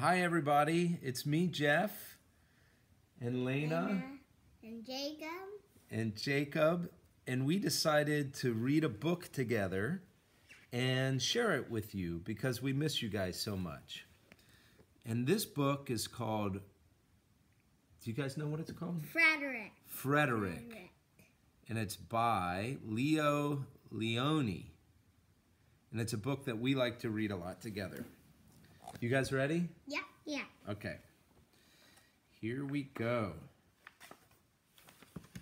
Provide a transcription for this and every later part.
Hi, everybody. It's me, Jeff, and Lena, Anna and Jacob. and Jacob, and we decided to read a book together and share it with you because we miss you guys so much. And this book is called, do you guys know what it's called? Frederick. Frederick. And it's by Leo Lionni. And it's a book that we like to read a lot together. You guys ready? Yeah, yeah. Okay. Here we go.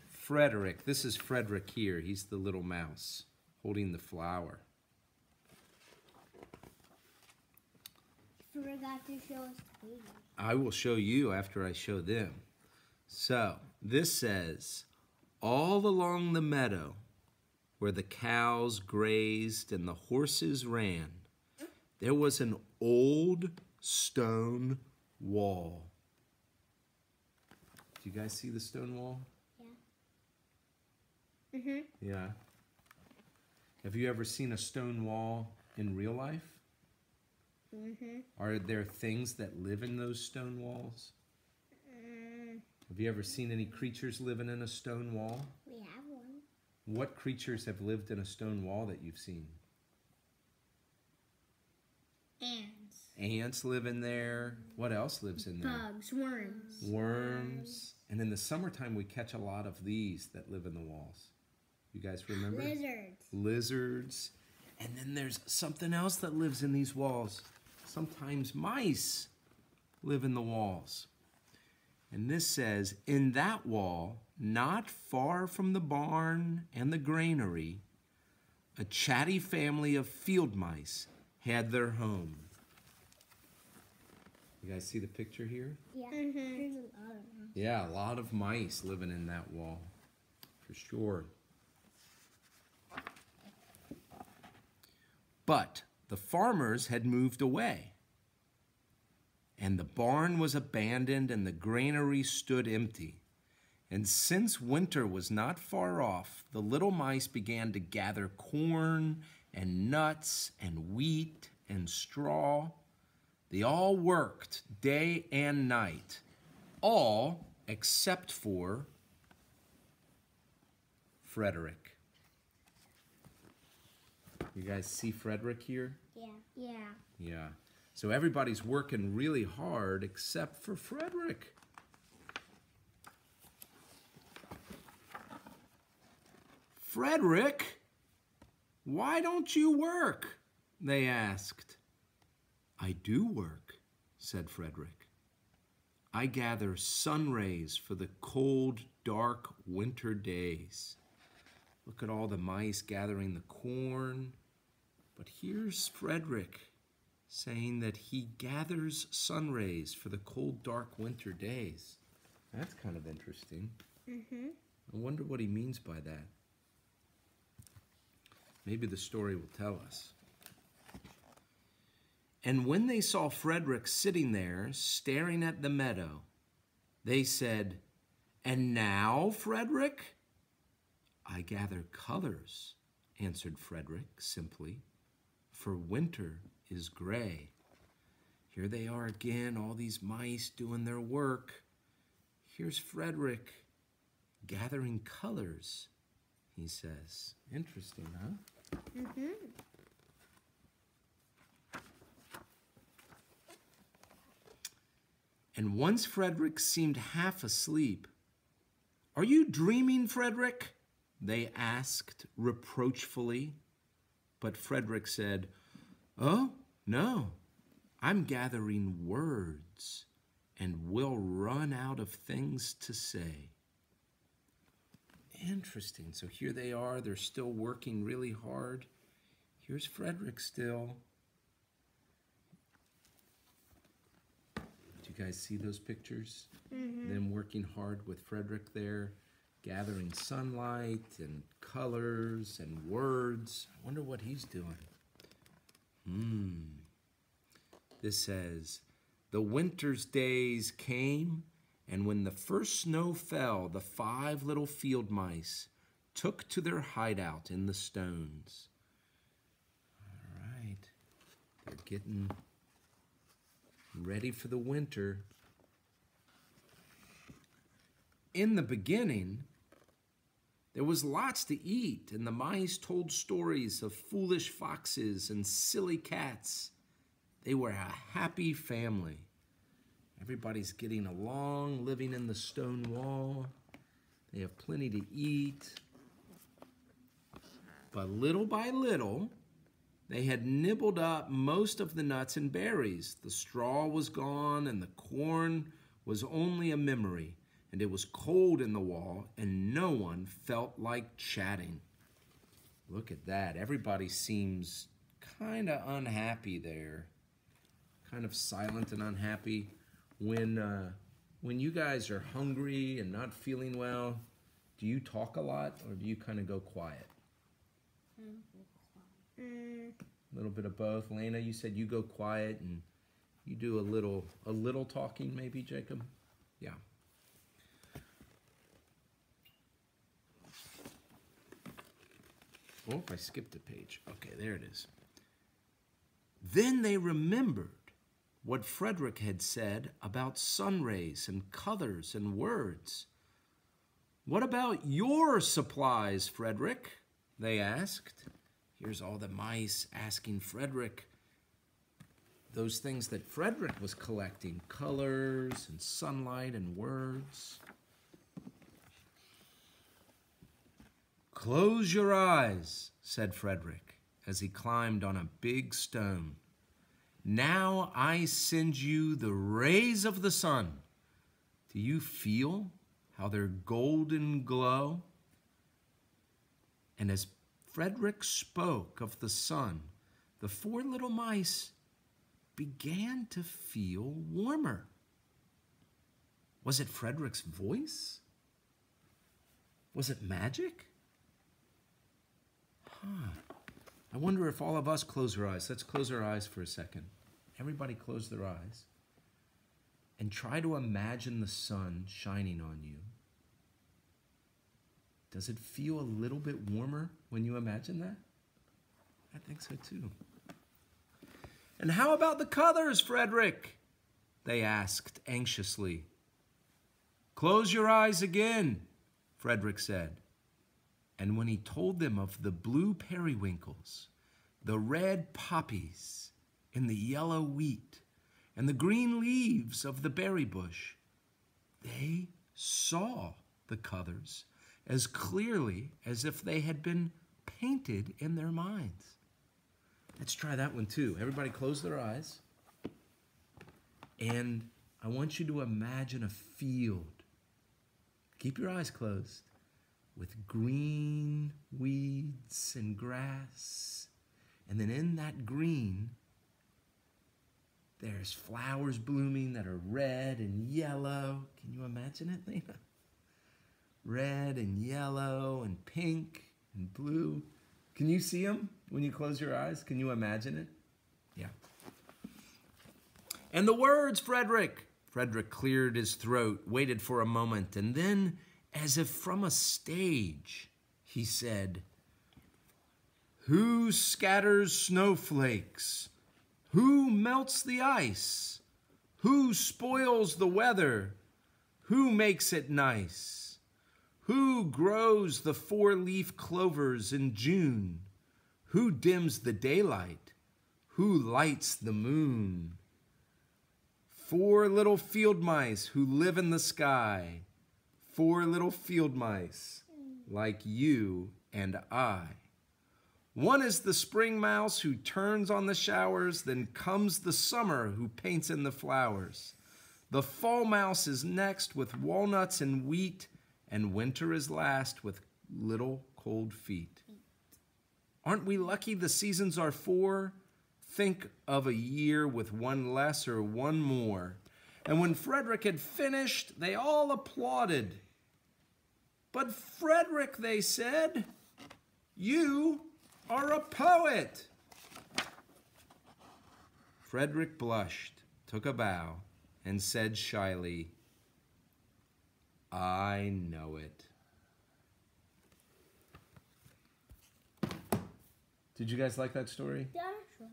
Frederick. This is Frederick here. He's the little mouse holding the flower. Forgot to show us baby. I will show you after I show them. So, this says, all along the meadow where the cows grazed and the horses ran, there was an old stone wall. Do you guys see the stone wall? Mm-hmm. Yeah. Have you ever seen a stone wall in real life? Mm-hmm. Are there things that live in those stone walls? Mm, Have you ever seen any creatures living in a stone wall? we have one. What creatures have lived in a stone wall that you've seen? Ants. Live in there. What else lives in there? Bugs. Worms. Worms. And in the summertime, we catch a lot of these that live in the walls. You guys remember? Lizards. Lizards. And then there's something else that lives in these walls. Sometimes mice live in the walls. And this says, In that wall, not far from the barn and the granary, a chatty family of field mice had their home. You guys see the picture here? Yeah. Mm-hmm. There's a lot of them. Yeah, a lot of mice living in that wall, for sure. But the farmers had moved away, and the barn was abandoned, and the granary stood empty. And since winter was not far off, the little mice began to gather corn and nuts and wheat and straw. They all worked day and night, all except for Frederick. You guys see Frederick here? Yeah. Yeah. Yeah. So everybody's working really hard except for Frederick. Frederick, why don't you work? They asked. I do work, said Frederick. I gather sun rays for the cold, dark winter days. Look at all the mice gathering the corn. But here's Frederick saying that he gathers sun rays for the cold, dark winter days. That's kind of interesting. Mm-hmm. I wonder what he means by that. Maybe the story will tell us. And when they saw Frederick sitting there, staring at the meadow, they said, And now, Frederick? I gather colors, answered Frederick simply, for winter is gray. Here they are again, all these mice doing their work. Here's Frederick gathering colors, he says. Interesting, huh? Mm-hmm. And once Frederick seemed half asleep. Are you dreaming, Frederick? They asked reproachfully. But Frederick said, Oh, no, I'm gathering words and will run out of things to say. Interesting. So here they are. They're still working really hard. Here's Frederick still. You guys see those pictures? Them working hard with Frederick there, gathering sunlight and colors and words. I wonder what he's doing. Hmm. This says, The winter's days came, and when the first snow fell, the five little field mice took to their hideout in the stones. All right. They're getting ready for the winter. In the beginning, there was lots to eat, and the mice told stories of foolish foxes and silly cats. They were a happy family. Everybody's getting along, living in the stone wall. They have plenty to eat. But little by little, they had nibbled up most of the nuts and berries. The straw was gone, and the corn was only a memory and it was cold in the wall, and no one felt like chatting. Look at that. Everybody seems kind of unhappy there. Kind of silent and unhappy. When, uh, when you guys are hungry and not feeling well, do you talk a lot or do you kind of go quiet? Mm, A little bit of both. Lena, you said you go quiet and you do a little a little talking maybe, Jacob? Yeah. Oh, I skipped a page. Okay, there it is. Then they remembered what Frederick had said about sun rays and colors and words. What about your supplies, Frederick? They asked. Here's all the mice asking Frederick those things that Frederick was collecting colors and sunlight and words. Close your eyes, said Frederick as he climbed on a big stone. Now I send you the rays of the sun. Do you feel how their golden glow? And as Frederick spoke of the sun, the four little mice began to feel warmer. Was it Frederick's voice? Was it magic? Huh. I wonder if all of us close our eyes. Let's close our eyes for a second. Everybody close their eyes and try to imagine the sun shining on you. Does it feel a little bit warmer when you imagine that? I think so too. And how about the colors, Frederick? They asked anxiously. Close your eyes again, Frederick said. And when he told them of the blue periwinkles, the red poppies, and the yellow wheat, and the green leaves of the berry bush, they saw the colors as clearly as if they had been painted in their minds. Let's try that one too. Everybody close their eyes. And I want you to imagine a field. Keep your eyes closed with green weeds and grass. And then in that green, there's flowers blooming that are red and yellow. Can you imagine it, Lena? Red and yellow and pink and blue. Can you see them when you close your eyes? Can you imagine it? Yeah. And the words, Frederick. Frederick cleared his throat, waited for a moment, and then, as if from a stage, he said, Who scatters snowflakes? Who melts the ice? Who spoils the weather? Who makes it nice? Who grows the four leaf clovers in June? Who dims the daylight? Who lights the moon? Four little field mice who live in the sky. Four little field mice like you and I. One is the spring mouse who turns on the showers, then comes the summer who paints in the flowers. The fall mouse is next with walnuts and wheat, and winter is last with little cold feet. Aren't we lucky the seasons are four? Think of a year with one less or one more. And when Frederick had finished, they all applauded. But Frederick, they said, you are a poet. Frederick blushed, took a bow, and said shyly, I know it. Did you guys like that story? Yeah, sure.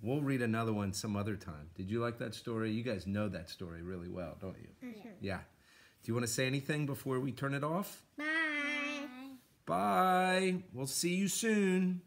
We'll read another one some other time. Did you like that story? You guys know that story really well, don't you? Yeah. Do you want to say anything before we turn it off? Bye. Bye. We'll see you soon.